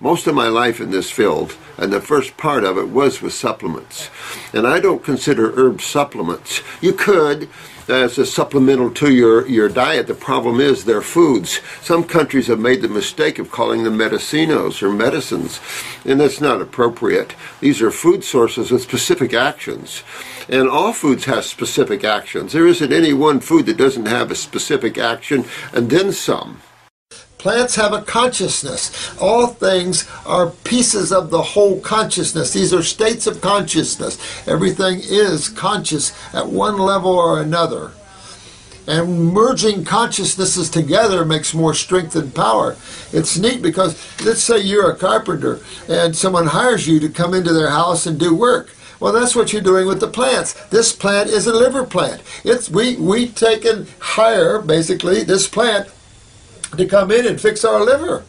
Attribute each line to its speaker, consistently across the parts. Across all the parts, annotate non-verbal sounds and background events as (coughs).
Speaker 1: most of my life in this field, and the first part of it was with supplements. And I don't consider herbs supplements. You could, as a supplemental to your, your diet. The problem is they're foods. Some countries have made the mistake of calling them medicinos or medicines, and that's not appropriate. These are food sources with specific actions. And all foods have specific actions. There isn't any one food that doesn't have a specific action and then some.
Speaker 2: Plants have a consciousness. All things are pieces of the whole consciousness. These are states of consciousness. Everything is conscious at one level or another. And merging consciousnesses together makes more strength and power. It's neat because let's say you're a carpenter and someone hires you to come into their house and do work. Well, that's what you're doing with the plants. This plant is a liver plant. It's we we take and hire basically this plant to come in and fix our liver.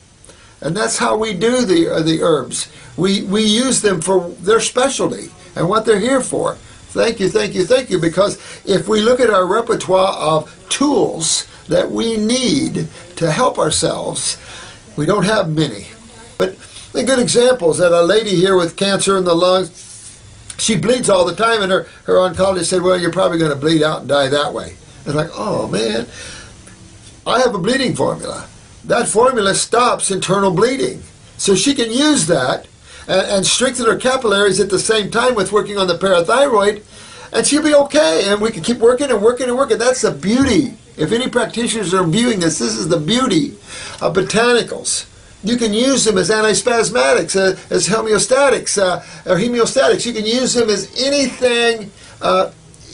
Speaker 2: And that's how we do the, uh, the herbs. We, we use them for their specialty and what they're here for. Thank you, thank you, thank you. Because if we look at our repertoire of tools that we need to help ourselves, we don't have many. But a good example is that a lady here with cancer in the lungs, she bleeds all the time, and her, her oncologist said, Well, you're probably going to bleed out and die that way. And like, oh man. I have a bleeding formula. That formula stops internal bleeding. So she can use that and, and strengthen her capillaries at the same time with working on the parathyroid, and she'll be okay. And we can keep working and working and working. That's the beauty. If any practitioners are viewing this, this is the beauty of botanicals. You can use them as antispasmatics, uh, as homeostatics, uh, or hemostatics. You can use them as anything uh,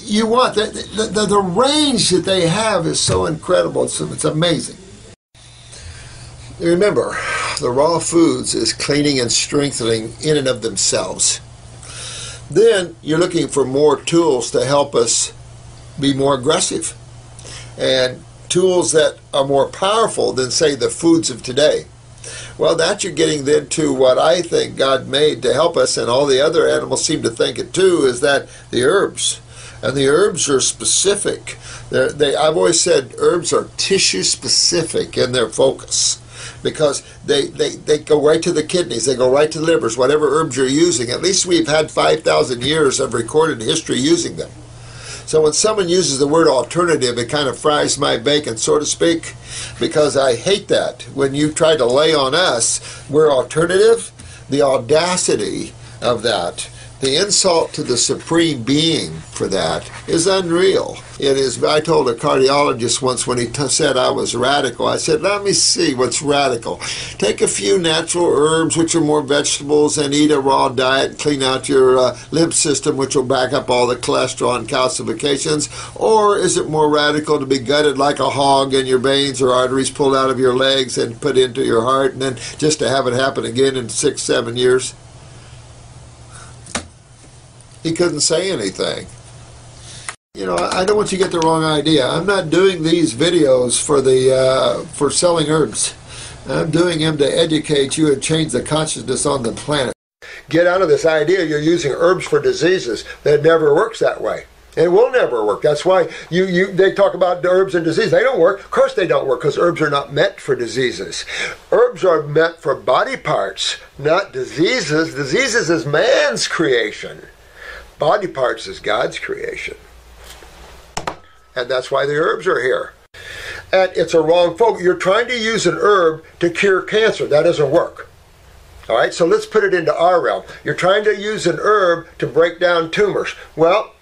Speaker 2: you want. The, the, the, range that they have is so incredible. It's, it's amazing. Remember, the raw foods is cleaning and strengthening in and of themselves. Then you're looking for more tools to help us be more aggressive and tools that are more powerful than, say, the foods of today. Well, that you're getting then to what I think God made to help us, and all the other animals seem to think it too, is that the herbs and the herbs are specific. They're, they, I've always said herbs are tissue specific in their focus because they, they, they go right to the kidneys, they go right to the livers, whatever herbs you're using. At least we've had 5,000 years of recorded history using them. So when someone uses the word alternative, it kind of fries my bacon, so to speak, because I hate that. When you try to lay on us, we're alternative, the audacity of that the insult to the supreme being for that is unreal. It is. I told a cardiologist once when he said I was radical. I said, "Let me see what's radical. Take a few natural herbs, which are more vegetables, and eat a raw diet. Clean out your uh, lymph system, which will back up all the cholesterol and calcifications. Or is it more radical to be gutted like a hog and your veins or arteries pulled out of your legs and put into your heart, and then just to have it happen again in six, seven years?" He couldn't say anything. You know, I don't want you to get the wrong idea. I'm not doing these videos for the uh, for selling herbs. I'm doing them to educate you and change the consciousness on the planet. Get out of this idea you're using herbs for diseases. That never works that way. It will never work. That's why you, you they talk about herbs and disease. They don't work. Of course they don't work because herbs are not meant for diseases. Herbs are meant for body parts, not diseases. Diseases is man's creation. Body parts is God's creation. And that's why the herbs are here. And it's a wrong focus. You're trying to use an herb to cure cancer. That doesn't work. All right, so let's put it into our realm. You're trying to use an herb to break down tumors. Well,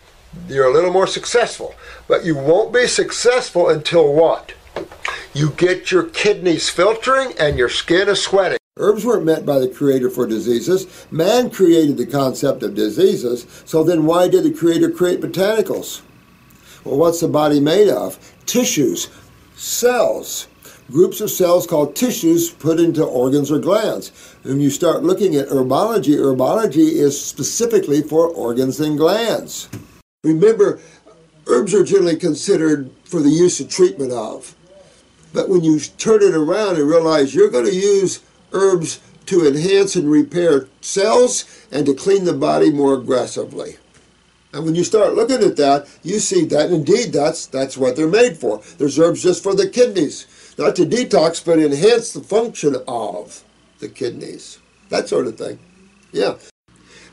Speaker 2: you're a little more successful, but you won't be successful until what? You get your kidneys filtering and your skin is sweating. Herbs weren't meant by the Creator for diseases. Man created the concept of diseases, so then why did the Creator create botanicals? Well, what's the body made of? Tissues, cells, groups of cells called tissues put into organs or glands. When you start looking at herbology, herbology is specifically for organs and glands. Remember, herbs are generally considered for the use of treatment of. But when you turn it around and realize you're going to use herbs to enhance and repair cells and to clean the body more aggressively. And when you start looking at that, you see that indeed that's that's what they're made for. There's herbs just for the kidneys, not to detox, but enhance the function of the kidneys, that sort of thing. Yeah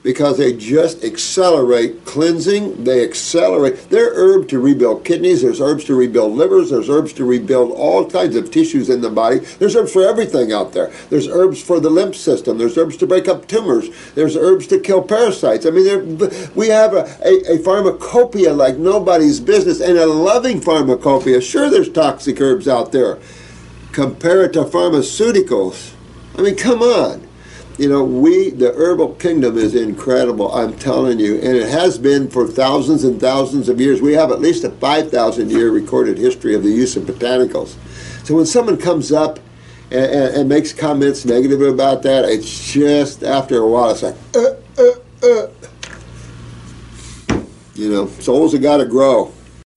Speaker 2: because they just accelerate cleansing. They accelerate. They're herbs to rebuild kidneys. There's herbs to rebuild livers. There's herbs to rebuild all kinds of tissues in the body. There's herbs for everything out there. There's herbs for the lymph system. There's herbs to break up tumors. There's herbs to kill parasites. I mean, we have a, a, a pharmacopoeia like nobody's business and a loving pharmacopoeia. Sure, there's toxic herbs out there. Compare it to pharmaceuticals. I mean, come on you know, we, the herbal kingdom is incredible, I'm telling you, and it has been for thousands and thousands of years. We have at least a 5,000 year recorded history of the use of botanicals. So when someone comes up and, and, and, makes comments negative about that, it's just after a while, it's like, uh, uh, uh. You know, souls have got to grow.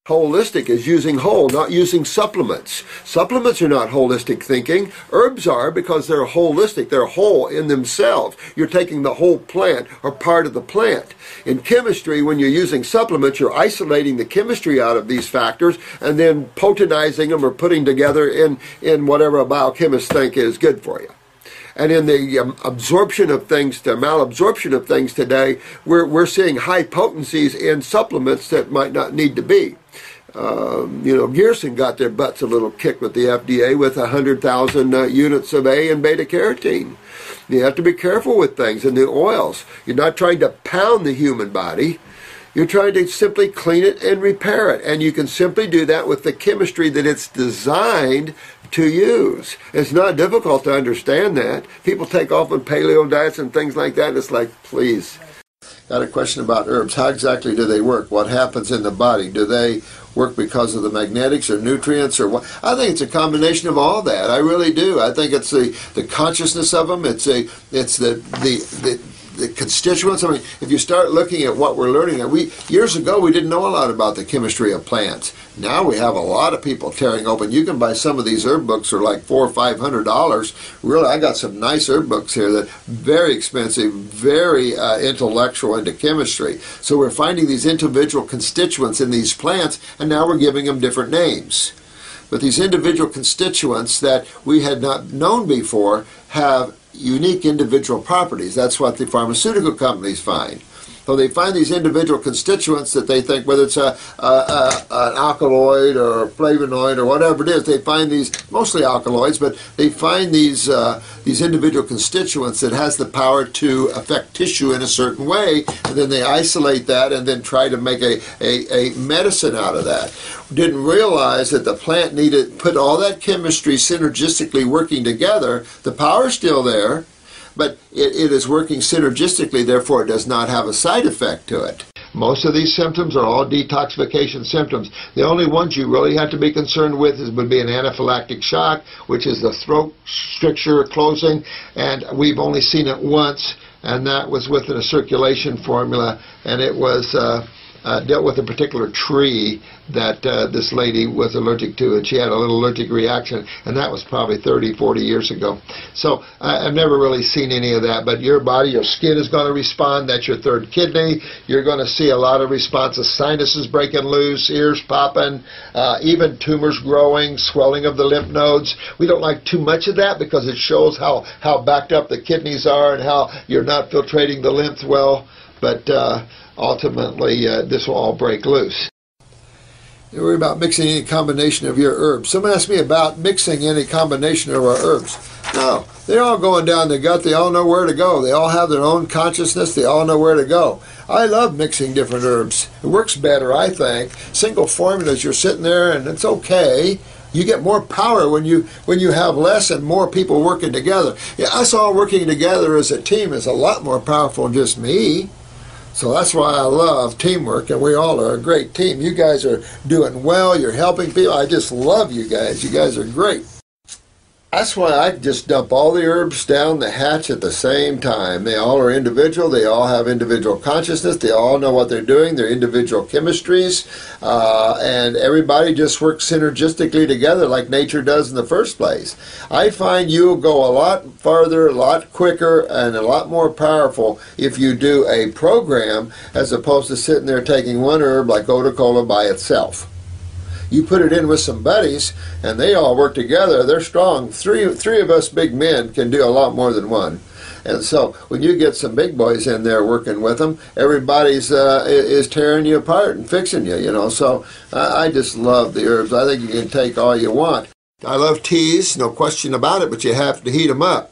Speaker 1: Holistic is using whole, not using supplements. Supplements are not holistic thinking. Herbs are because they're holistic. They're whole in themselves. You're taking the whole plant or part of the plant. In chemistry, when you're using supplements, you're isolating the chemistry out of these factors and then potentizing them or putting together in, in whatever a biochemist think is good for you. And in the um, absorption of things, the malabsorption of things today, we're, we're seeing high potencies in supplements that might not need to be. Um, you know, Gerson got their butts a little kicked with the FDA with 100,000 uh, units of A and beta carotene. You have to be careful with things and the oils. You're not trying to pound the human body. You're trying to simply clean it and repair it. And you can simply do that with the chemistry that it's designed to use. It's not difficult to understand that. People take off on paleo diets and things like that. It's like, please.
Speaker 2: Got a question about herbs. How exactly do they work? What happens in the body? Do they work because of the magnetics or nutrients or what? I think it's a combination of all that. I really do. I think it's the, the consciousness of them. It's a it's the the, the the constituents. I mean, if you start looking at what we're learning, that we years ago we didn't know a lot about the chemistry of plants. Now we have a lot of people tearing open. You can buy some of these herb books for like four or five hundred dollars. Really, I got some nice herb books here that very expensive, very uh, intellectual into chemistry. So we're finding these individual constituents in these plants, and now we're giving them different names. But these individual constituents that we had not known before have unique individual properties. That's what the pharmaceutical companies find. So they find these individual constituents that they think, whether it's a, a, a, an alkaloid or flavonoid or whatever it is, they find these mostly alkaloids, but they find these uh, these individual constituents that has the power to affect tissue in a certain way, and then they isolate that and then try to make a, a, a medicine out of that. Didn't realize that the plant needed put all that chemistry synergistically working together. The power's still there but it, it is working synergistically, therefore it does not have a side effect to it. Most of these symptoms are all detoxification symptoms. The only ones you really have to be concerned with is, would be an anaphylactic shock, which is the throat stricture closing, and we've only seen it once, and that was within a circulation formula, and it was uh, uh, dealt with a particular tree that uh, this lady was allergic to, and she had a little allergic reaction, and that was probably 30, 40 years ago. So I, I've never really seen any of that, but your body, your skin is going to respond. That's your third kidney. You're going to see a lot of responses, sinuses breaking loose, ears popping, uh, even tumors growing, swelling of the lymph nodes. We don't like too much of that because it shows how, how backed up the kidneys are and how you're not filtrating the lymph well. But uh, ultimately uh, this will all break loose. You worry about mixing any combination of your herbs. Someone asked me about mixing any combination of our herbs. No, they're all going down the gut. They all know where to go. They all have their own consciousness. They all know where to go. I love mixing different herbs. It works better, I think. Single formulas, you're sitting there and it's okay. You get more power when you when you have less and more people working together. Yeah, us all working together as a team is a lot more powerful than just me. So that's why I love teamwork, and we all are a great team. You guys are doing well. You're helping people. I just love you guys. You guys are great. That's why I just dump all the herbs down the hatch at the same time. They all are individual. They all have individual consciousness. They all know what they're doing. They're individual chemistries. Uh, and everybody just works synergistically together like nature does in the first place. I find you'll go a lot farther, a lot quicker, and a lot more powerful if you do a program as opposed to sitting there taking one herb like gotu kola by itself. You put it in with some buddies, and they all work together. They're strong. Three, three of us big men can do a lot more than one. And so when you get some big boys in there working with them, everybody's uh, is tearing you apart and fixing you, you know. So I just love the herbs. I think you can take all you want. I love teas, no question about it, but you have to heat them up.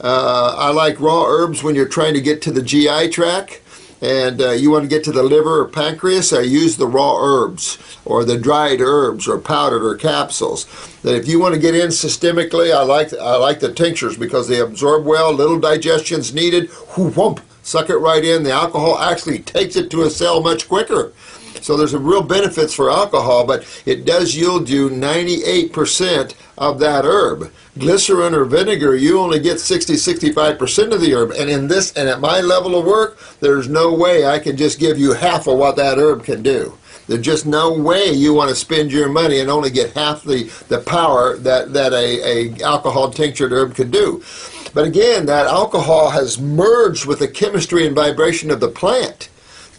Speaker 2: Uh, I like raw herbs when you're trying to get to the GI tract and uh, you want to get to the liver or pancreas, I use the raw herbs or the dried herbs or powdered or capsules. Then if you want to get in systemically, I like I like the tinctures because they absorb well, little digestion's needed. Whoop, suck it right in. The alcohol actually takes it to a cell much quicker. So there's a real benefits for alcohol, but it does yield you 98% of that herb. Glycerin or vinegar, you only get 60, 65% of the herb. And in this, and at my level of work, there's no way I can just give you half of what that herb can do. There's just no way you want to spend your money and only get half the, the power that, that a, a alcohol tinctured herb could do. But again, that alcohol has merged with the chemistry and vibration of the plant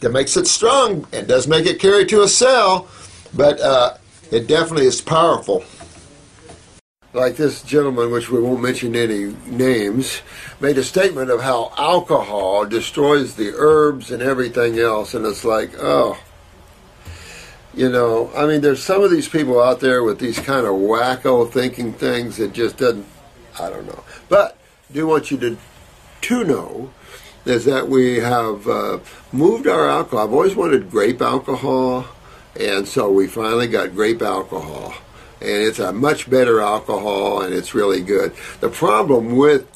Speaker 2: that makes it strong and does make it carry to a cell, but uh, it definitely is powerful. Like this gentleman, which we won't mention any names, made a statement of how alcohol destroys the herbs and everything else, and it's like, oh, you know, I mean, there's some of these people out there with these kind of wacko thinking things that just doesn't, I don't know. But I do want you to to know is that we have uh, moved our alcohol. I've always wanted grape alcohol, and so we finally got grape alcohol. And it's a much better alcohol, and it's really good. The problem with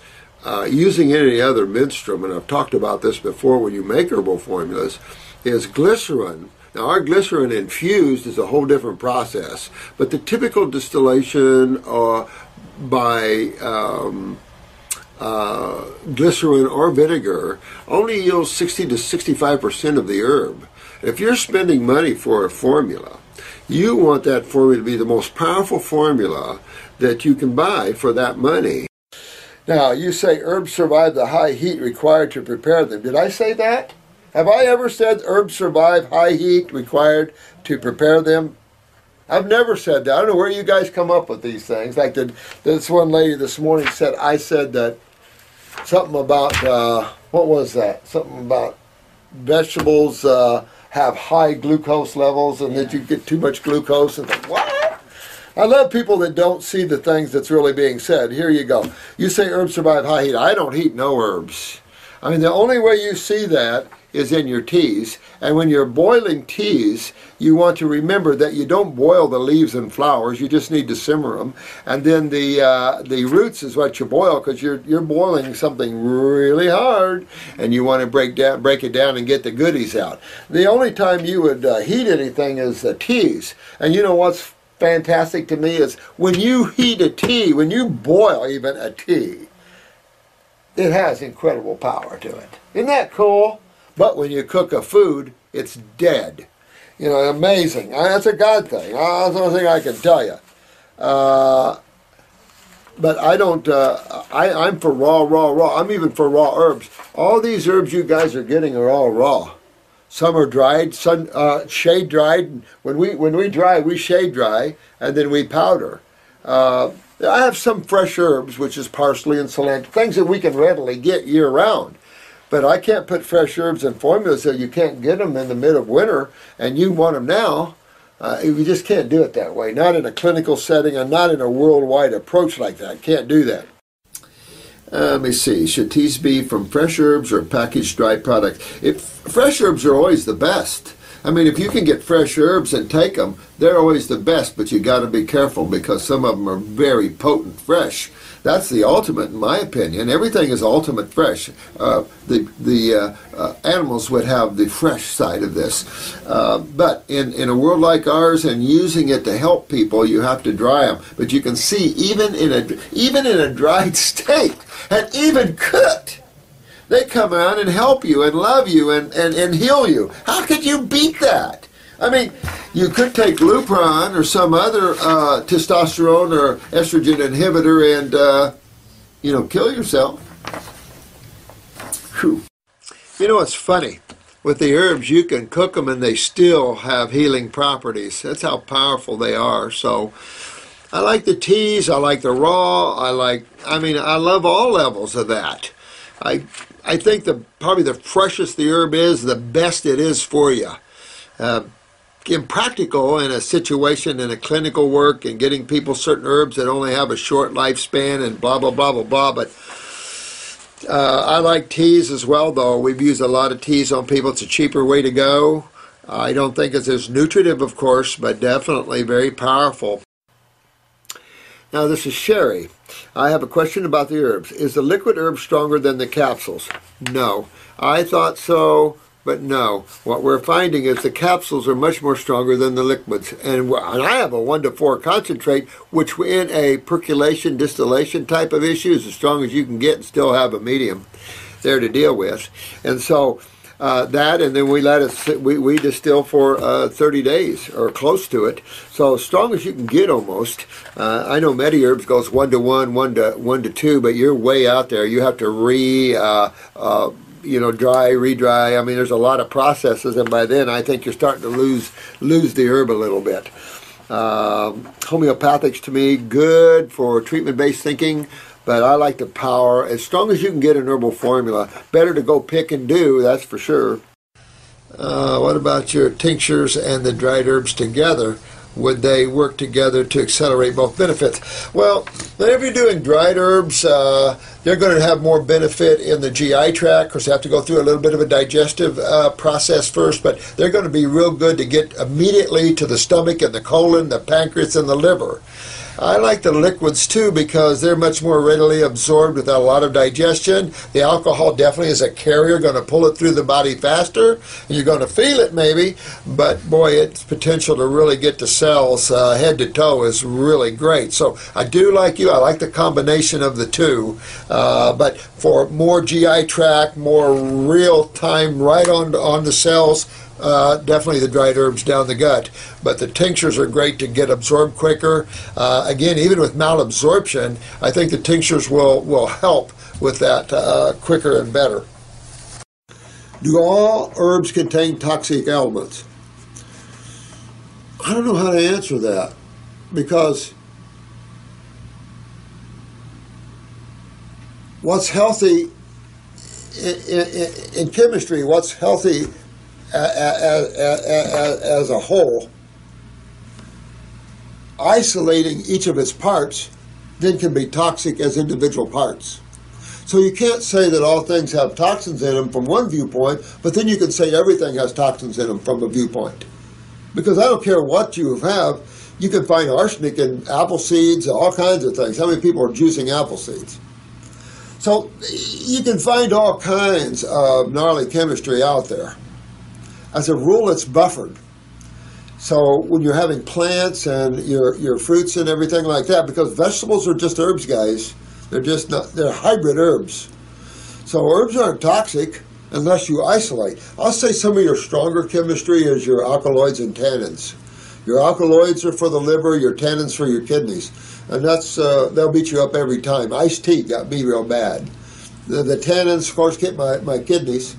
Speaker 2: uh, using any other menstruum, and I've talked about this before when you make herbal formulas, is glycerin. Now, our glycerin infused is a whole different process, but the typical distillation uh, by um, uh, glycerin or vinegar only yields 60 to 65% of the herb. If you're spending money for a formula, you want that formula to be the most powerful formula that you can buy for that money. Now, you say herbs survive the high heat required to prepare them. Did I say that? Have I ever said herbs survive high heat required to prepare them? I've never said that. I don't know where you guys come up with these things. Like the, this one lady this morning said, I said that something about uh, what was that? Something about vegetables uh, have high glucose levels, and that you get too much glucose. And what? I love people that don't see the things that's really being said. Here you go. You say herbs survive high heat. I don't heat no herbs. I mean, the only way you see that is in your teas. And when you're boiling teas, you want to remember that you don't boil the leaves and flowers. You just need to simmer them. And then the uh, the roots is what you boil because you're you're boiling something really hard, and you want to break down break it down and get the goodies out. The only time you would uh, heat anything is the teas. And you know what's fantastic to me is when you heat a tea, when you boil even a tea, it has incredible power to it. Isn't that cool? But when you cook a food, it's dead. You know, amazing. That's a God thing. That's the only thing I can tell you. Uh, but I don't. Uh, I, I'm for raw, raw, raw. I'm even for raw herbs. All these herbs you guys are getting are all raw. Some are dried, sun, uh, shade dried. When we when we dry, we shade dry, and then we powder. I have some fresh herbs, which is parsley and cilantro, things that we can readily get year round. But I can't put fresh herbs in formulas so you can't get them in the mid of winter and you want them now. Uh, you just can't do it that way. Not in a clinical setting and not in a worldwide approach like that. Can't do that. Uh, let me see. Should teas be from fresh herbs or packaged dry products? If fresh herbs are always the best. I mean, if you can get fresh herbs and take them, they're always the best. But you got to be careful because some of them are very potent fresh. That's the ultimate, in my opinion. Everything is ultimate fresh. Uh, the the uh, uh, animals would have the fresh side of this, uh, but in in a world like ours, and using it to help people, you have to dry them. But you can see even in a even in a dried (laughs) state, and even cooked. They come out and help you and love you and, and, and heal you. How could you beat that? I mean, you could take Lupron or some other uh, testosterone or estrogen inhibitor and, uh, you know, kill yourself. Whew. You know, it's funny. with the herbs, you can cook them and they still have healing properties. That's how powerful they are. So I like the teas, I like the raw, I like, I mean, I love all levels of that. I, I think the probably the freshest the herb is, the best it is for you. Uh, impractical in a situation in a clinical work and getting people certain herbs that only have a short lifespan and blah blah blah blah blah. But uh, I like teas as well, though. We've used a lot of teas on people. It's a cheaper way to go. I don't think it's as nutritive, of course, but definitely very powerful. Now, this is Sherry. I have a question about the herbs. Is the liquid herb stronger than the capsules? No. I thought so but no, what we're finding is the capsules are much more stronger than the liquids. And, and I have a 1 to 4 concentrate, which in a percolation, distillation type of issue is as strong as you can get and still have a medium there to deal with. And so uh, that, and then we let it sit, we, we distill for uh, 30 days or close to it. So as strong as you can get almost. Uh, I know MediHerbs goes one to one, one to one to two, but you're way out there. You have to re uh, uh, you know, dry, re-dry. I mean, there's a lot of processes, and by then I think you're starting to lose lose the herb a little bit. Uh, homeopathics to me good for treatment-based thinking, but I like the power. As strong as you can get an herbal formula, better to go pick and do. That's for sure. Uh, what about your tinctures and the dried herbs together? would they work together to accelerate both benefits? Well, whenever you're doing dried herbs, uh, they're going to have more benefit in the GI tract because they have to go through a little bit of a digestive uh, process first, but they're going to be real good to get immediately to the stomach and the colon, the pancreas, and the liver. I like the liquids too because they're much more readily absorbed without a lot of digestion. The alcohol definitely is a carrier, going to pull it through the body faster. You're going to feel it maybe, but boy, its potential to really get to cells uh, head to toe is really great. So I do like you. I like the combination of the two. Uh, but for more GI tract, more real time, right on on the cells uh, definitely the dried herbs down the gut. But the tinctures are great to get absorbed quicker. Uh, again, even with malabsorption, I think the tinctures will, will help with that uh, quicker and better. Do all herbs contain toxic elements? I don't know how to answer that because what's healthy in, in, in chemistry, what's healthy as, as, as a whole, isolating each of its parts then can be toxic as individual parts. So you can't say that all things have toxins in them from one viewpoint, but then you can say everything has toxins in them from a viewpoint. Because I don't care what you have, you can find arsenic in apple seeds, all kinds of things. How many people are juicing apple seeds? So you can find all kinds of gnarly chemistry out there as a rule, it's buffered. So when you're having plants and your your fruits and everything like that, because vegetables are just herbs, guys. They're just not. They're hybrid herbs. So herbs aren't toxic unless you isolate. I'll say some of your stronger chemistry is your alkaloids and tannins. Your alkaloids are for the liver, your tannins for your kidneys, and that's uh, they'll beat you up every time. Iced tea got me real bad. The, the tannins, of course, get my, my kidneys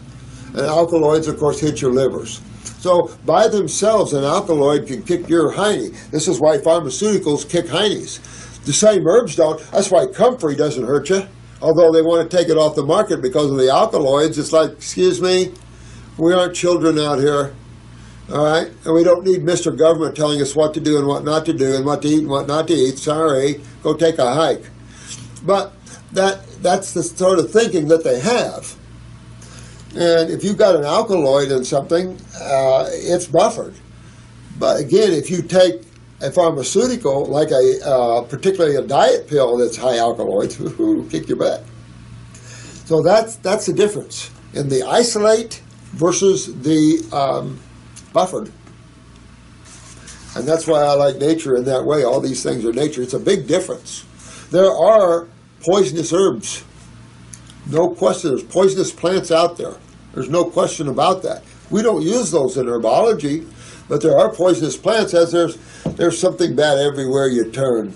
Speaker 2: and alkaloids, of course, hit your livers. So by themselves, an alkaloid can kick your hiney. This is why pharmaceuticals kick heinies. The same herbs don't. That's why comfrey doesn't hurt you. Although they want to take it off the market because of the alkaloids, it's like, excuse me, we aren't children out here. All right? And we don't need Mr. Government telling us what to do and what not to do and what to eat and what not to eat. Sorry, go take a hike. But that that's the sort of thinking that they have. And if you've got an alkaloid in something, uh, it's buffered. But again, if you take a pharmaceutical, like a uh, particularly a diet pill that's high alkaloids, (laughs) kick your butt. So that's that's the difference in the isolate versus the um, buffered. And that's why I like nature in that way. All these things are nature. It's a big difference. There are poisonous herbs no question, there's poisonous plants out there. There's no question about that. We don't use those in herbology, but there are poisonous plants as there's there's something bad everywhere you turn.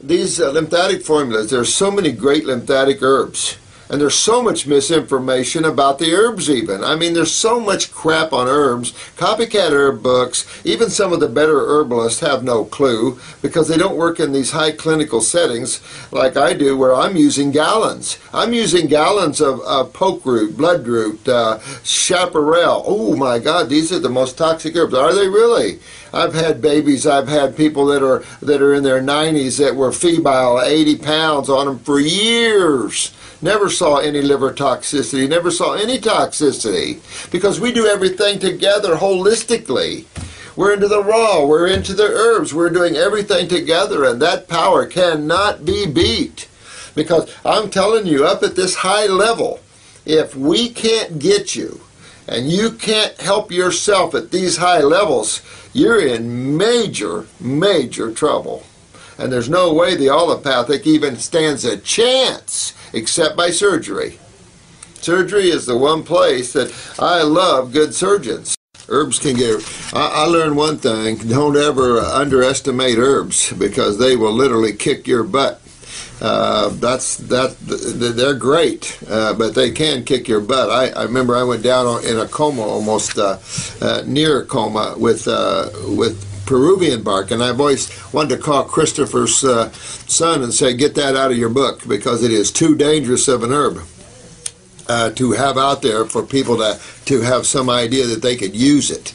Speaker 2: These uh, lymphatic formulas, there's so many great lymphatic herbs. And there's so much misinformation about the herbs, even. I mean, there's so much crap on herbs. Copycat herb books, even some of the better herbalists have no clue because they don't work in these high clinical settings like I do, where I'm using gallons. I'm using gallons of, of poke root, bloodroot, uh, chaparral. Oh my God, these are the most toxic herbs. Are they really? I've had babies. I've had people that are that are in their 90s that were febrile, 80 pounds on them for years Never saw any liver toxicity, never saw any toxicity because we do everything together holistically. We're into the raw, we're into the herbs, we're doing everything together, and that power cannot be beat. Because I'm telling you, up at this high level, if we can't get you and you can't help yourself at these high levels, you're in major, major trouble. And there's no way the allopathic even stands a chance except by surgery. Surgery is the one place that I love good surgeons. Herbs can get. I, I learned one thing: don't ever underestimate herbs because they will literally kick your butt. Uh, that's that they're great, uh, but they can kick your butt. I, I remember I went down in a coma, almost uh, uh near a coma, with uh, with Peruvian bark, and I've always wanted to call Christopher's uh, son and say, "Get that out of your book because it is too dangerous of an herb." Uh, to have out there for people to, to have some idea that they could use it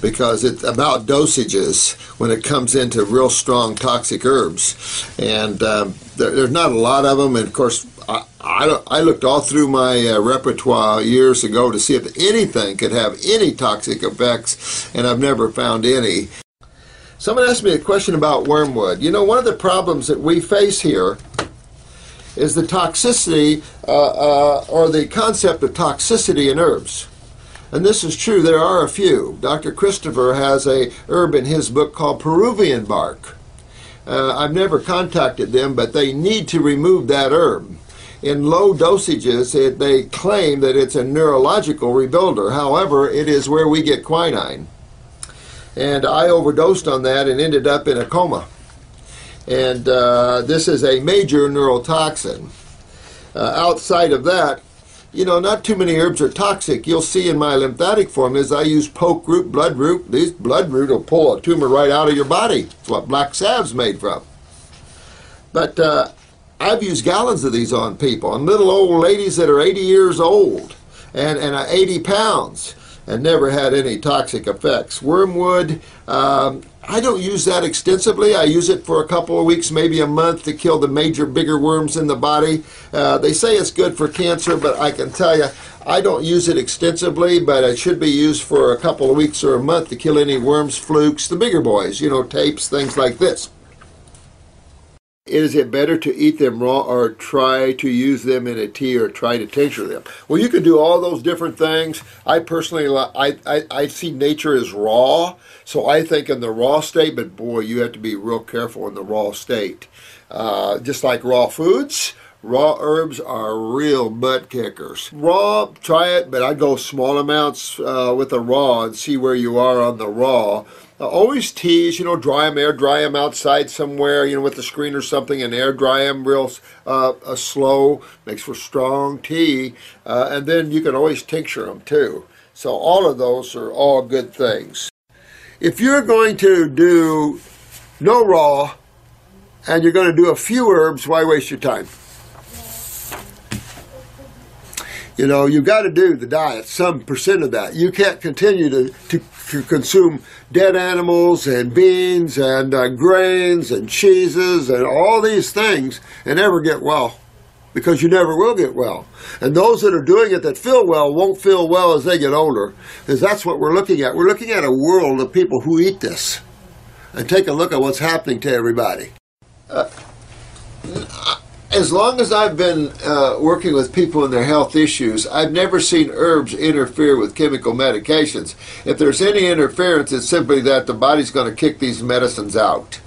Speaker 2: because it's about dosages when it comes into real strong toxic herbs. And um, there, there's not a lot of them. And of course, I, I, I looked all through my uh, repertoire years ago to see if anything could have any toxic effects, and I've never found any. Someone asked me a question about wormwood. You know, one of the problems that we face here is the toxicity uh, uh, or the concept of toxicity in herbs. And this is true, there are a few. Dr. Christopher has a herb in his book called Peruvian bark. Uh, I've never contacted them, but they need to remove that herb. In low dosages, it, they claim that it's a neurological rebuilder. However, it is where we get quinine and I overdosed on that and ended up in a coma. And uh, this is a major neurotoxin. Uh, outside of that, you know, not too many herbs are toxic. You'll see in my lymphatic formulas, I use poke root, blood root. These blood root will pull a tumor right out of your body. It's what black salve's made from. But uh, I've used gallons of these on people, on little old ladies that are 80 years old and, and 80 pounds and never had any toxic effects. Wormwood, um, I don't use that extensively. I use it for a couple of weeks, maybe a month, to kill the major, bigger worms in the body. Uh, they say it's good for cancer, but I can tell you, I don't use it extensively, but it should be used for a couple of weeks or a month to kill any worms, flukes, the bigger boys, you know, tapes, things like this. Is it better to eat them raw or try to use them in a tea or try to tincture them? Well, you can do all those different things. I personally, I, I, I see nature as raw, so I think in the raw state, but boy, you have to be real careful in the raw state. Uh, just like raw foods, Raw herbs are real butt kickers. Raw, try it, but I go small amounts uh, with the raw and see where you are on the raw. Always tease, you know, dry them, air dry them outside somewhere, you know, with the screen or something, and air dry them real uh, uh, slow. Makes for strong tea. Uh, and then you can always tincture them too. So all of those are all good things. If you're going to do no raw and you're going to do a few herbs, why waste your time? You know, you've got to do the diet, some percent of that. You can't continue to, to, consume dead animals and beans and uh, grains and cheeses and all these things and never get well because you never will get well. And those that are doing it that feel well won't feel well as they get older because that's what we're looking at. We're looking at a world of people who eat this. And take a look at what's happening to everybody. Uh, as long as I've been uh, working with people and their health issues, I've never seen herbs interfere with chemical medications. If there's any interference, it's simply that the body's going to kick these medicines out.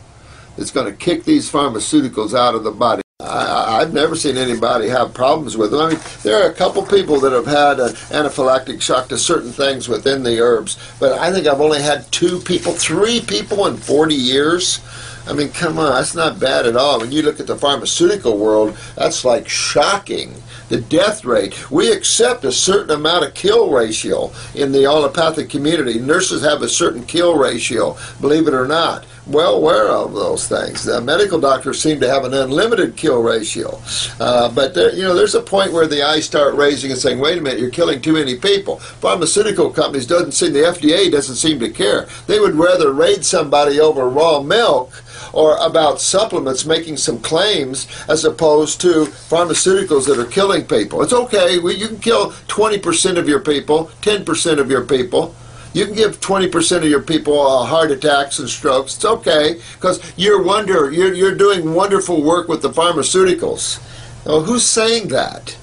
Speaker 2: It's going to kick these pharmaceuticals out of the body. I, have never seen anybody have problems with them. I mean, there are a couple people that have had an anaphylactic shock to certain things within the herbs, but I think I've only had two people, three people in 40 years I mean, come on, that's not bad at all. When you look at the pharmaceutical world, that's like shocking. The death rate. We accept a certain amount of kill ratio in the allopathic community. Nurses have a certain kill ratio, believe it or not well aware of those things. The medical doctors seem to have an unlimited kill ratio, uh, but there, you know, there's a point where the eyes start raising and saying, "Wait a minute, you're killing too many people." Pharmaceutical companies doesn't seem the FDA doesn't seem to care. They would rather raid somebody over raw milk or about supplements making some claims as opposed to pharmaceuticals that are killing people. It's okay. You can kill 20% of your people, 10% of your people. You can give 20% of your people uh, heart attacks and strokes. It's okay because you're wonder you're, you're doing wonderful work with the pharmaceuticals. Who's saying that?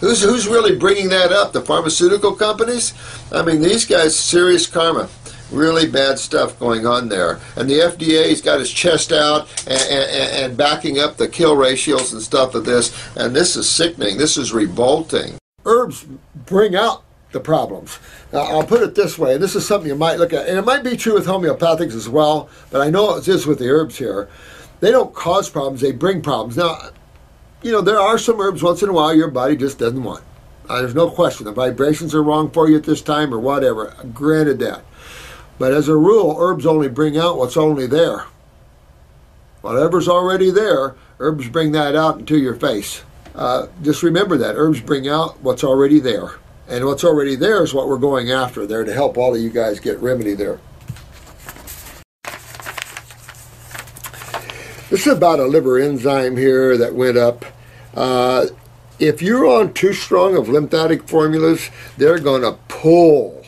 Speaker 2: Who's who's really bringing that up? The pharmaceutical companies? I mean, these guys serious karma really bad stuff going on there. And the FDA's got his chest out and, and, and, backing up the kill ratios and stuff of this. And this is sickening. This is revolting.
Speaker 1: Herbs bring out the problems. Now, I'll put it this way, and this is something you might look at, and it might be true with homeopathics as well, but I know it is with the herbs here. They don't cause problems, they bring problems. Now, you know, there are some herbs once in a while your body just doesn't want. Uh, there's no question. The vibrations are wrong for you at this time or whatever. Granted that. But as a rule, herbs only bring out what's only there. Whatever's already there, herbs bring that out into your face. Uh, just remember that. Herbs bring out what's already there. And what's already there is what we're going after there to help all of you guys get remedy there. This is about a liver enzyme here that went up. Uh, if you're on too strong of lymphatic formulas, they're going to pull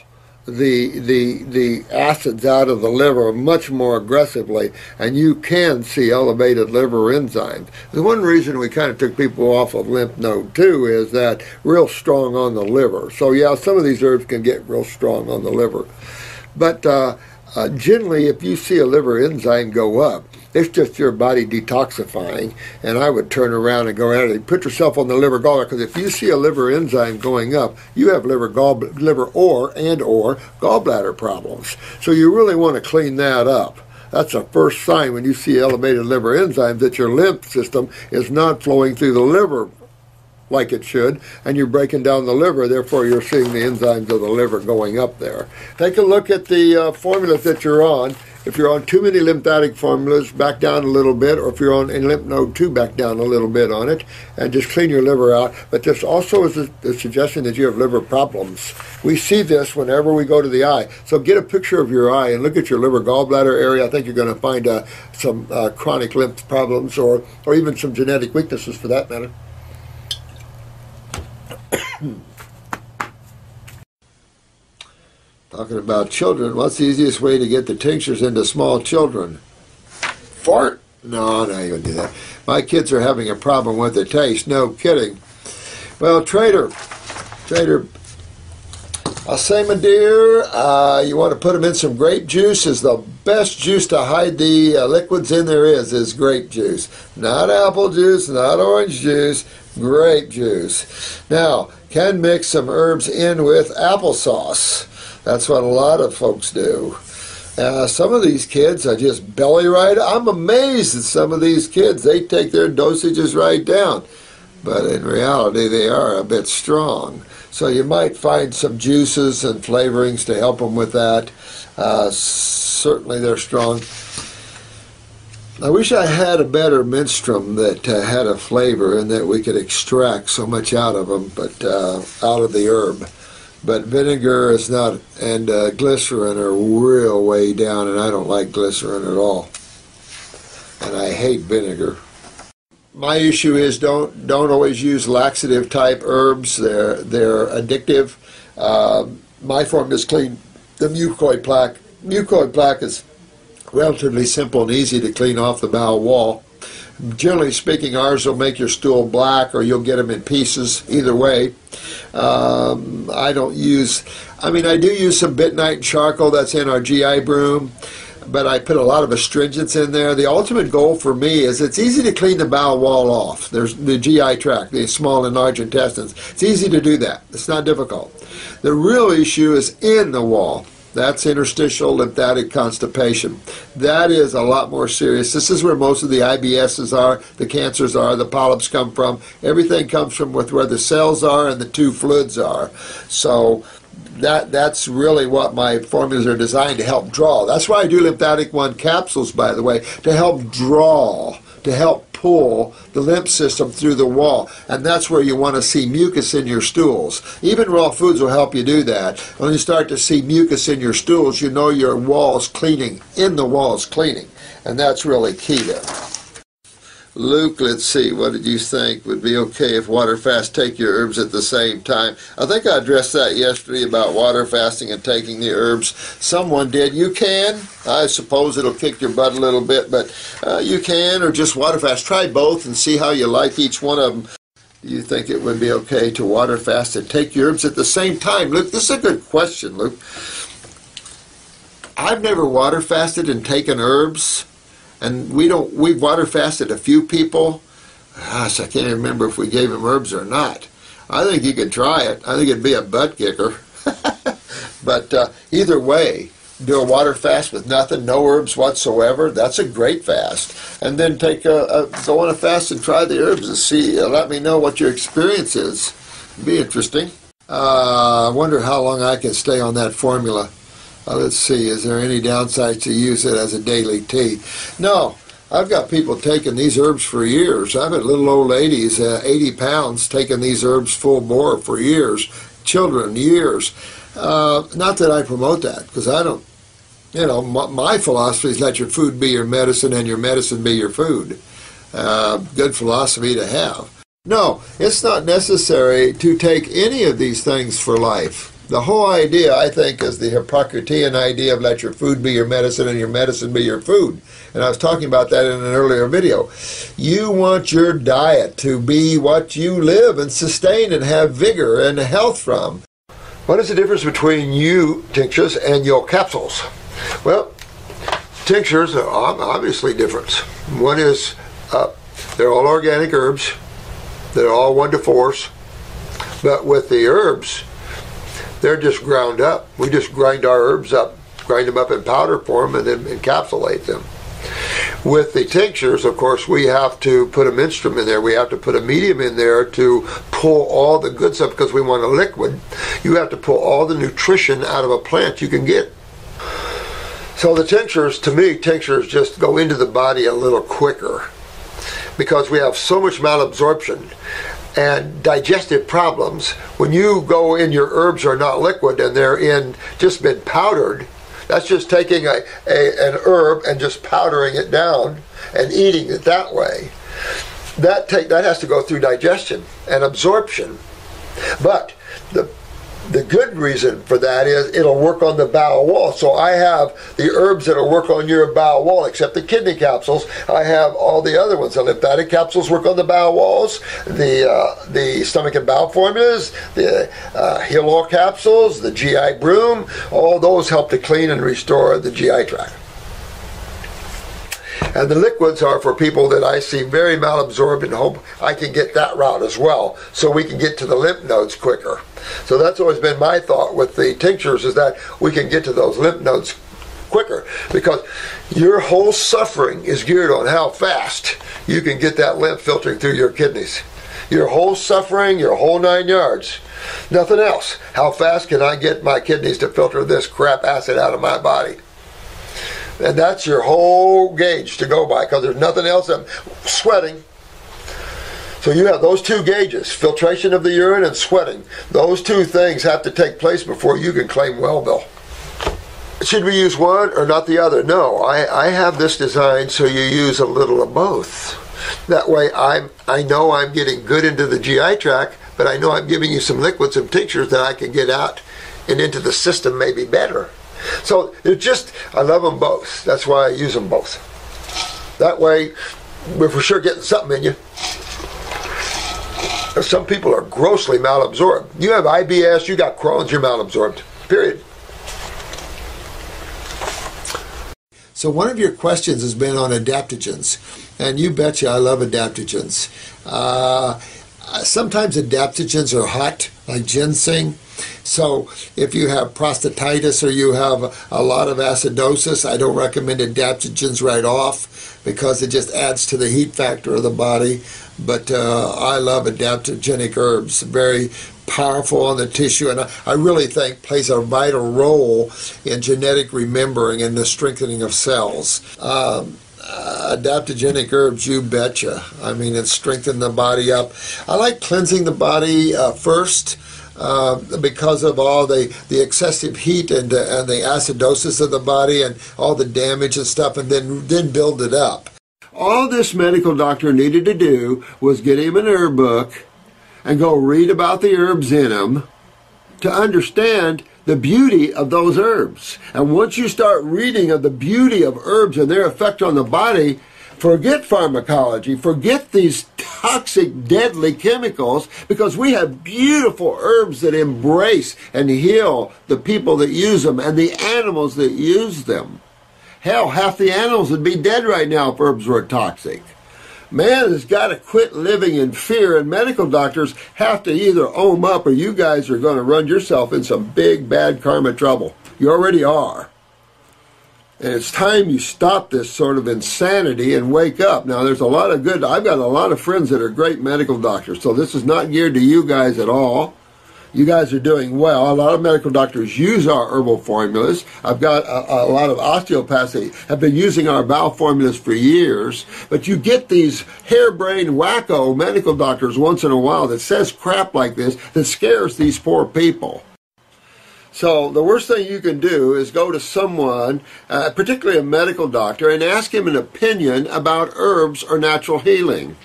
Speaker 1: the the the acids out of the liver much more aggressively, and you can see elevated liver enzymes. The one reason we kind of took people off of lymph node too is that real strong on the liver. So yeah, some of these herbs can get real strong on the liver, but uh, uh, generally, if you see a liver enzyme go up, it's just your body detoxifying. And I would turn around and go at it. Put yourself on the liver gallbladder because if you see a liver enzyme going up, you have liver gall liver or and or gallbladder problems. So you really want to clean that up. That's the first sign when you see elevated liver enzymes that your lymph system is not flowing through the liver like it should, and you're breaking down the liver, therefore you're seeing the enzymes of the liver going up there. Take a look at the uh, formulas that you're on if you're on too many lymphatic formulas, back down a little bit, or if you're on in lymph node 2, back down a little bit on it, and just clean your liver out. But this also is a, a suggestion that you have liver problems. We see this whenever we go to the eye. So get a picture of your eye and look at your liver gallbladder area. I think you're going to find uh, some uh, chronic lymph problems or, or even some genetic weaknesses for that matter. (coughs) Talking about children, what's the easiest way to get the tinctures into small children? Fart? No, no, you to do that. My kids are having a problem with the taste. No kidding. Well, Trader, Trader, I'll say, my dear, uh, you want to put them in some grape juice. Is the best juice to hide the uh, liquids in there is is grape juice, not apple juice, not orange juice, grape juice. Now, can mix some herbs in with applesauce. That's what a lot of folks do. Uh, some of these kids are just belly right. I'm amazed at some of these kids. They take their dosages right down, but in reality, they are a bit strong. So you might find some juices and flavorings to help them with that. Uh, certainly, they're strong. I wish I had a better menstruum that uh, had a flavor and that we could extract so much out of them, but uh, out of the herb but vinegar is not, and uh, glycerin are real way down, and I don't like glycerin at all. And I hate vinegar. My issue is don't don't always use laxative type herbs. They're they're addictive. Uh, my form is clean. The mucoid plaque. Mucoid plaque is relatively simple and easy to clean off the bowel wall. Generally speaking, ours will make your stool black or you'll get them in pieces, either way. Um, I don't use, I mean, I do use some bitnite charcoal that's in our GI broom, but I put a lot of astringents in there. The ultimate goal for me is it's easy to clean the bowel wall off. There's the GI tract, the small and large intestines. It's easy to do that. It's not difficult. The real issue is in the wall.
Speaker 2: That's interstitial lymphatic constipation. That is a lot more serious. This is where most of the IBSs are, the cancers are, the polyps come from. Everything comes from with where the cells are and the two fluids are. So that that's really what my formulas are designed to help draw. That's why I do lymphatic one capsules, by the way, to help draw, to help pull the lymph system through the wall. And that's where you want to see mucus in your stools. Even raw foods will help you do that. When you start to see mucus in your stools, you know your wall's cleaning, in the wall's cleaning. And that's really key there. Luke, let's see, what did you think would be okay if water fast take your herbs at the same time? I think I addressed that yesterday about water fasting and taking the herbs. Someone did. You can. I suppose it'll kick your butt a little bit, but uh, you can, or just water fast. Try both and see how you like each one of them. Do you think it would be okay to water fast and take your herbs at the same time? Luke, this is a good question, Luke. I've never water fasted and taken herbs and we don't we've water fasted a few people. Gosh i can't remember if we gave them herbs or not. I think you could try it. I think it'd be a butt kicker. (laughs) But uh, either way do a water fast with nothing no herbs whatsoever. That's a great fast. And then take a, a go on a fast and try the herbs and see uh, let me know what your experience is. It'd be interesting. Uh, i wonder how long i can stay on that formula uh, let's see, is there any downside to use it as a daily tea? No. I've got people taking these herbs for years. I've had little old ladies, uh, 80 pounds, taking these herbs full bore for years. Children, years. Uh, not that I promote that, because I don't, you know, my, my, philosophy is let your food be your medicine and your medicine be your food. Uh, good philosophy to have. No, it's not necessary to take any of these things for life. The whole idea, I think, is the Hippocratean idea of let your food be your medicine and your medicine be your food. And I was talking about that in an earlier video. You want your diet to be what you live and sustain and have vigor and health from. What is the difference between you tinctures and your capsules? Well, tinctures are obviously different. One is uh, they're all organic herbs. They're all one to fours. But with the herbs, they're just ground up. We just grind our herbs up, grind them up in powder form, and then encapsulate them. With the tinctures, of course, we have to put a menstruum in there. We have to put a medium in there to pull all the good stuff because we want a liquid. You have to pull all the nutrition out of a plant you can get. So the tinctures, to me, tinctures just go into the body a little quicker because we have so much malabsorption and digestive problems. When you go in, your herbs are not liquid and they're in just been powdered. That's just taking a, a an herb and just powdering it down and eating it that way. That take that has to go through digestion and absorption. But the good reason for that is it'll work on the bowel wall. So I have the herbs that'll work on your bowel wall, except the kidney capsules. I have all the other ones. The lymphatic capsules work on the bowel walls. The uh, the stomach and bowel formulas, the uh, heal all capsules, the GI broom. All those help to clean and restore the GI tract. And the liquids are for people that I see very malabsorbed and hope I can get that route as well so we can get to the lymph nodes quicker. So that's always been my thought with the tinctures is that we can get to those lymph nodes quicker because your whole suffering is geared on how fast you can get that lymph filtering through your kidneys. Your whole suffering, your whole nine yards. Nothing else. How fast can I get my kidneys to filter this crap acid out of my body? And that's your whole gauge to go by because there's nothing else. I'm sweating. So you have those two gauges, filtration of the urine and sweating. Those two things have to take place before you can claim Wellville. Should we use one or not the other? No, I, I have this designed so you use a little of both. That way I'm, I know I'm getting good into the GI tract, but I know I'm giving you some liquids and tinctures that I can get out and into the system maybe better. So they're just, I love them both. That's why I use them both. That way, we're for sure getting something in you. Some people are grossly malabsorbed. You have IBS, you got Crohn's, you're malabsorbed. Period. So one of your questions has been on adaptogens, and you betcha I love adaptogens. Uh, sometimes adaptogens are hot, like ginseng. So if you have prostatitis or you have a lot of acidosis, I don't recommend adaptogens right off because it just adds to the heat factor of the body. But uh, I love adaptogenic herbs, very powerful on the tissue, and I, I really think plays a vital role in genetic remembering and the strengthening of cells. Um, uh, adaptogenic herbs, you betcha. I mean, it strengthens the body up. I like cleansing the body uh, first. Uh, because of all the, the excessive heat and, uh, and the acidosis of the body and all the damage and stuff, and then then build it up.
Speaker 1: All this medical doctor needed to do was get him an herb book and go read about the herbs in them to understand the beauty of those herbs. And once you start reading of the beauty of herbs and their effect on the body, forget pharmacology, forget these toxic, deadly chemicals, because we have beautiful herbs that embrace and heal the people that use them and the animals that use them. Hell, half the animals would be dead right now if herbs were toxic. Man has got to quit living in fear, and medical doctors have to either own up or you guys are going to run yourself in some big bad karma trouble. You already are. And it's time you stop this sort of insanity and wake up. Now, there's a lot of good, I've got a lot of friends that are great medical doctors, so this is not geared to you guys at all you guys are doing well. A lot of medical doctors use our herbal formulas. I've got a, a lot of osteopaths that have been using our bowel formulas for years. But you get these harebrained wacko medical doctors once in a while that says crap like this that scares these poor people. So the worst thing you can do is go to someone, uh, particularly a medical doctor, and ask him an opinion about herbs or natural healing.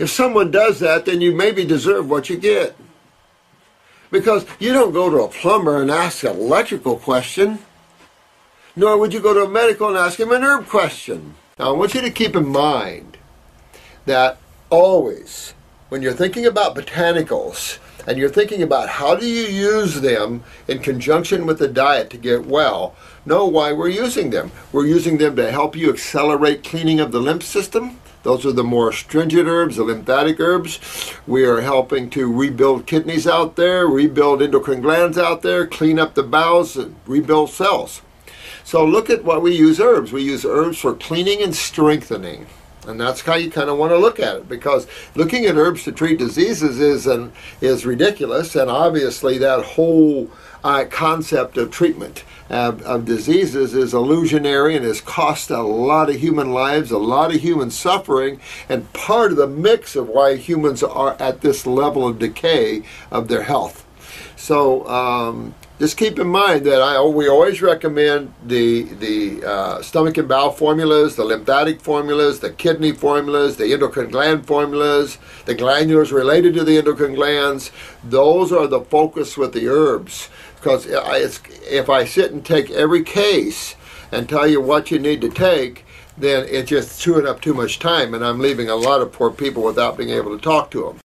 Speaker 1: If someone does that, then you maybe deserve what you get. Because you don't go to a plumber and ask an electrical question, nor would you go to a medical and ask him an herb question. Now, I want you to keep in mind that always, when you're thinking about botanicals, and you're thinking about how do you use them in conjunction with the diet to get well, know why we're using them. We're using them to help you accelerate cleaning of the lymph system. Those are the more stringent herbs, the lymphatic herbs. We are helping to rebuild kidneys out there, rebuild endocrine glands out there, clean up the bowels, rebuild cells. So look at what we use herbs. We use herbs for cleaning and strengthening. And that's how you kind of want to look at it because looking at herbs to treat diseases is an, is ridiculous and obviously that whole uh, concept of treatment of, of diseases is illusionary and has cost a lot of human lives, a lot of human suffering, and part of the mix of why humans are at this level of decay of their health. So um, just keep in mind that I we always recommend the the uh, stomach and bowel formulas, the lymphatic formulas, the kidney formulas, the endocrine gland formulas, the glandulars related to the endocrine glands. Those are the focus with the herbs because if I sit and take every case and tell you what you need to take, then it's just chewing up too much time, and I'm leaving a lot of poor people without being able to talk to them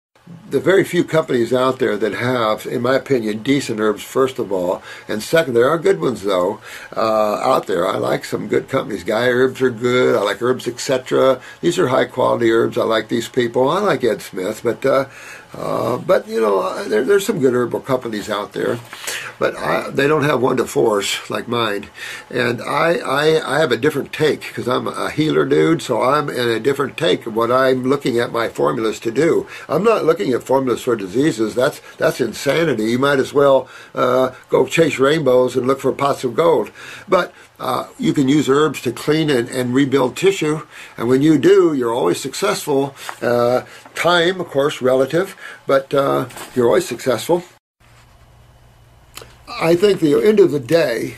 Speaker 1: the very few companies out there that have, in my opinion, decent herbs, first of all. And second, there are good ones, though, uh, out there. I like some good companies. Gaia Herbs are good. I like Herbs Etc. These are high quality herbs. I like these people. I like Ed Smith, but uh, uh, but you know, there, there's some good herbal companies out there, but I, they don't have one to force like mine. And I, I, I have a different take because I'm a healer dude, so I'm in a different take of what I'm looking at my formulas to do. I'm not looking at formulas for diseases. That's that's insanity. You might as well uh, go chase rainbows and look for pots of gold. But uh, you can use herbs to clean and, and, rebuild tissue, and when you do, you're always successful. Uh, time, of course, relative, but uh, you're always successful. I think the end of the day,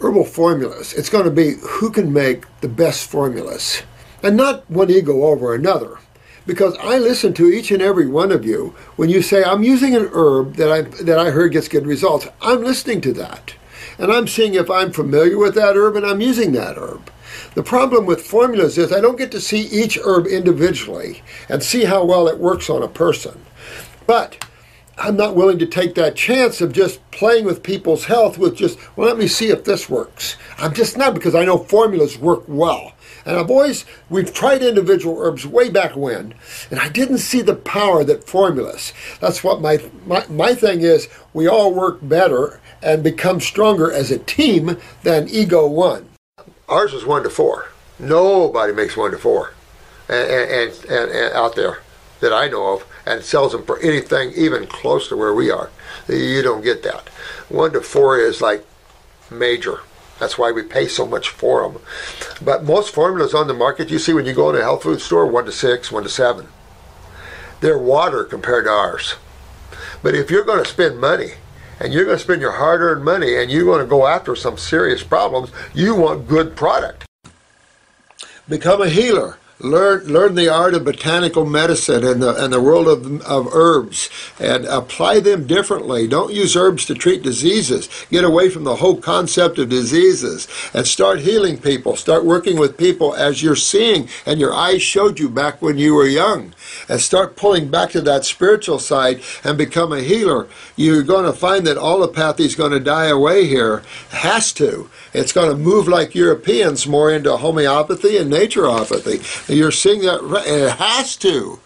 Speaker 1: herbal formulas, it's going to be who can make the best formulas, and not one ego over another. Because I listen to each and every one of you when you say, I'm using an herb that I, that I heard gets good results. I'm listening to that and I'm seeing if I'm familiar with that herb and I'm using that herb. The problem with formulas is I don't get to see each herb individually and see how well it works on a person. But I'm not willing to take that chance of just playing with people's health with just, well, let me see if this works. I'm just not because I know formulas work well. And now, boys, we've tried individual herbs way back when, and I didn't see the power that formulas. That's what my, my, my thing is. We all work better and become stronger as a team than ego one. Ours was one to four. Nobody makes one to four and, and, and, and out there that I know of and sells them for anything even close to where we are. You don't get that. One to four is like major. That's why we pay so much for them. But most formulas on the market you see when you go in a health food store, one to six, one to seven. They're water compared to ours. But if you're going to spend money, and you're going to spend your hard-earned money, and you're going to go after some serious problems, you want good product. Become a healer learn learn the art of botanical medicine and the and the world of of herbs and apply them differently. Don't use herbs to treat diseases. Get away from the whole concept of diseases and start healing people. Start working with people as you're seeing and your eyes showed you back when you were young. And start pulling back to that spiritual side and become a healer. You're going to find that allopathy is going to die away here. Has to. It's going to move like Europeans more into homeopathy and naturopathy. You're seeing that it has to.